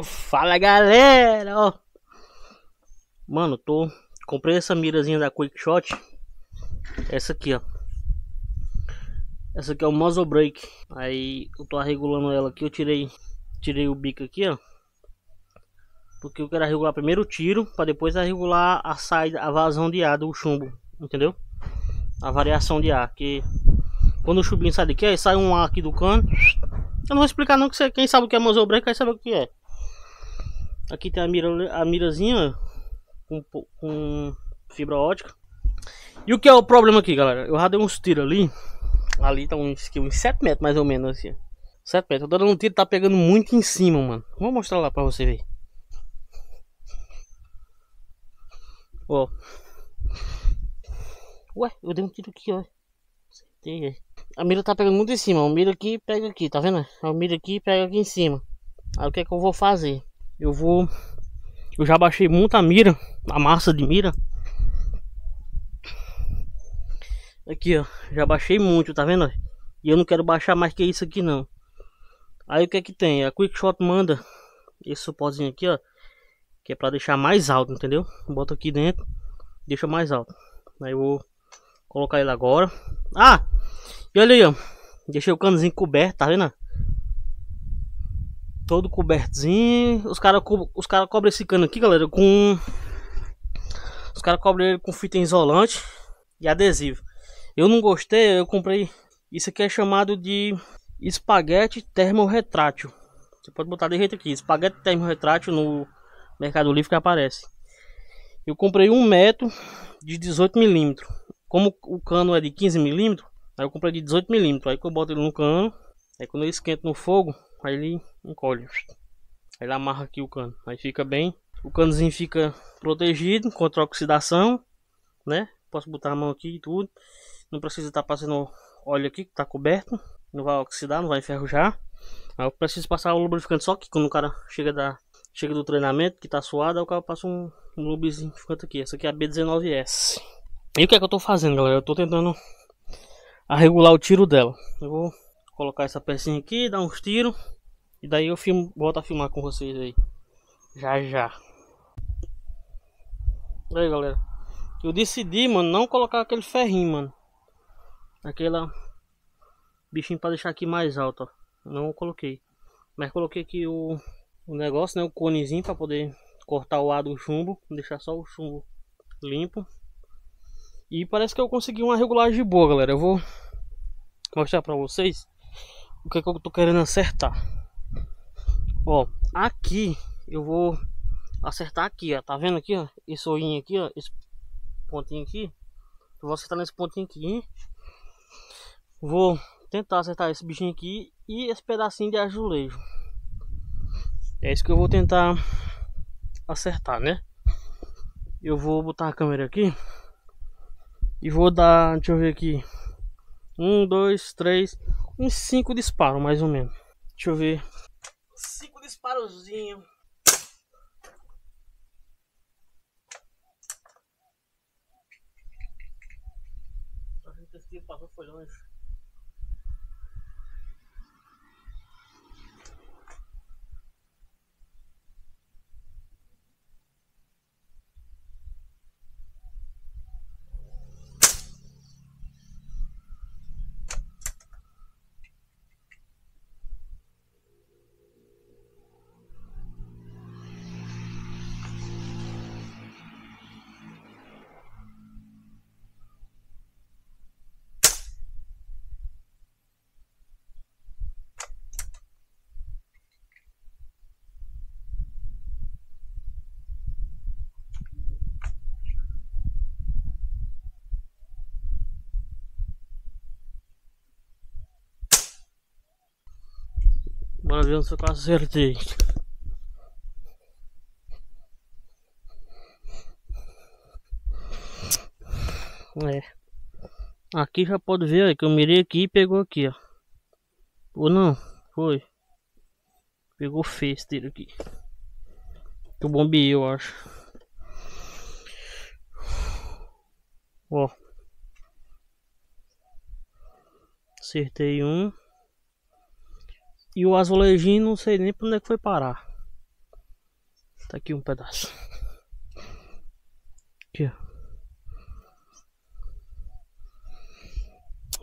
Fala galera, ó. Mano, tô comprei essa mirazinha da Quick Shot. Essa aqui, ó. Essa aqui é o muzzle brake. Aí eu tô regulando ela aqui, eu tirei tirei o bico aqui, ó. Porque eu quero regular primeiro o tiro para depois regular a saída, a vazão de ar do chumbo, entendeu? A variação de ar, que quando o chumbinho sai daqui, aí sai um ar aqui do cano. Eu não vou explicar não que você, quem sabe o que é muzzle brake vai saber o que é. Aqui tem a, mira, a mirazinha com, com fibra ótica. E o que é o problema aqui, galera? Eu já dei uns tiros ali. Ali tá uns, uns 7 metros mais ou menos assim. 7 metros. Eu tô dando um tiro, tá pegando muito em cima, mano. Vou mostrar lá pra você ver. Ó. Ué, eu dei um tiro aqui, ó. Acertei, A mira tá pegando muito em cima. A mira aqui pega aqui, tá vendo? A mira aqui pega aqui em cima. Aí o que é que eu vou fazer? Eu vou eu já baixei muito a mira a massa de mira. Aqui ó já baixei muito tá vendo? E eu não quero baixar mais que isso aqui não. Aí o que é que tem? A quick shot manda esse suportezinho aqui ó que é para deixar mais alto entendeu? Bota aqui dentro deixa mais alto. Aí eu vou colocar ele agora. Ah e olha aí ó deixei o canozinho coberto tá vendo todo cobertozinho. Os caras os cara cobrem esse cano aqui, galera, com. Os caras cobrem ele com fita isolante e adesivo. Eu não gostei, eu comprei. Isso aqui é chamado de espaguete termorretrátil. Você pode botar de jeito aqui: espaguete termorretrátil no Mercado Livre que aparece. Eu comprei um metro de 18 milímetros. Como o cano é de 15 milímetros, aí eu comprei de 18 milímetros. Aí que eu boto ele no cano. Aí quando ele esquenta no fogo, Aí ele encolhe. Aí ele amarra aqui o cano. Aí fica bem. O canozinho fica protegido contra a oxidação. Né? Posso botar a mão aqui e tudo. Não precisa estar tá passando óleo aqui que está coberto. Não vai oxidar, não vai enferrujar. Aí eu preciso passar o lubrificante só que quando o cara chega da chega do treinamento que tá suado, aí o cara passa um, um lubrificante aqui. Essa aqui é a B19S. E o que é que eu tô fazendo, galera? Eu tô tentando a regular o tiro dela. Eu vou colocar essa pecinha aqui, dar uns tiros. E daí eu filmo, volto a filmar com vocês aí. Já já. Aí galera. Eu decidi, mano, não colocar aquele ferrinho, mano. Aquela bichinho para deixar aqui mais alto, ó. Não coloquei. Mas coloquei aqui o, o negócio, né? O conezinho para poder cortar o ar do chumbo. Deixar só o chumbo limpo. E parece que eu consegui uma regulagem boa, galera. Eu vou mostrar para vocês o que, é que eu tô querendo acertar. Ó, aqui eu vou acertar aqui, ó. Tá vendo aqui, ó? Esse olhinho aqui, ó. Esse pontinho aqui. Eu vou acertar nesse pontinho aqui. Hein? Vou tentar acertar esse bichinho aqui e esse pedacinho de azulejo. É isso que eu vou tentar acertar, né? Eu vou botar a câmera aqui e vou dar, deixa eu ver aqui, um, dois, três, uns cinco disparos mais ou menos. Deixa eu ver disparozinho. A gente passou foi longe. Bora ver se eu acertei. É. Aqui já pode ver aí que eu mirei aqui e pegou aqui, ó. Ou não? Foi. Pegou tiro aqui. Que eu bombeei, eu acho. Ó. Acertei um. E o azulejinho não sei nem para onde é que foi parar. Tá aqui um pedaço. Aqui, ó.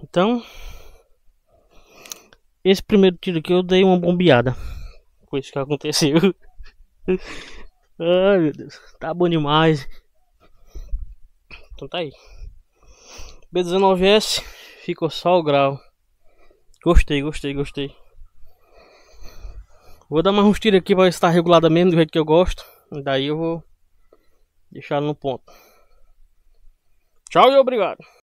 Então, esse primeiro tiro aqui eu dei uma bombeada. Com isso que aconteceu. Ai meu Deus, tá bom demais. Então tá aí. B19S ficou só o grau. Gostei, gostei, gostei. Vou dar mais uns aqui para estar regulada mesmo do jeito que eu gosto. Daí eu vou deixar no ponto. Tchau e obrigado.